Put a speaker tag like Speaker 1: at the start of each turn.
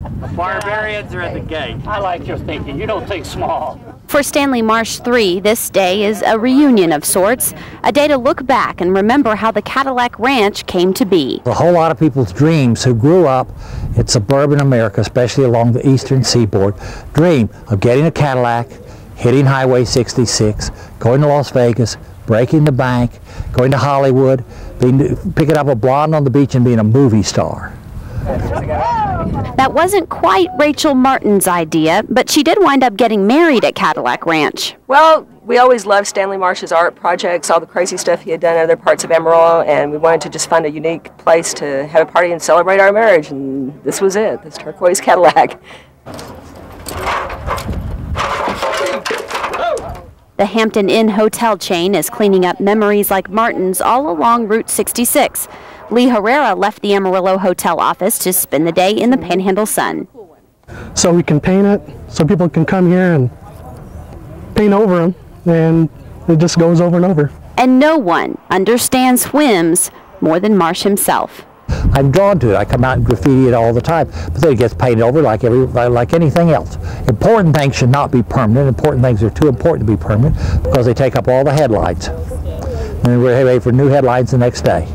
Speaker 1: The barbarians are at the gate.
Speaker 2: I like your thinking. You don't think small.
Speaker 3: For Stanley Marsh III, this day is a reunion of sorts, a day to look back and remember how the Cadillac Ranch came to be.
Speaker 4: A whole lot of people's dreams who grew up in suburban America, especially along the eastern seaboard, dream of getting a Cadillac, hitting Highway 66, going to Las Vegas, breaking the bank, going to Hollywood, being, picking up a blonde on the beach and being a movie star.
Speaker 3: That wasn't quite Rachel Martin's idea, but she did wind up getting married at Cadillac Ranch.
Speaker 5: Well, we always loved Stanley Marsh's art projects, all the crazy stuff he had done in other parts of Amarillo, and we wanted to just find a unique place to have a party and celebrate our marriage, and this was it, this turquoise Cadillac.
Speaker 3: The Hampton Inn hotel chain is cleaning up memories like Martin's all along Route 66. Lee Herrera left the Amarillo hotel office to spend the day in the Panhandle sun.
Speaker 6: So we can paint it, so people can come here and paint over them, and it just goes over and over.
Speaker 3: And no one understands whims more than Marsh himself.
Speaker 4: I'm drawn to it. I come out and graffiti it all the time, but then it gets painted over like every like anything else. Important things should not be permanent. Important things are too important to be permanent because they take up all the headlines. And we're ready for new headlines the next day.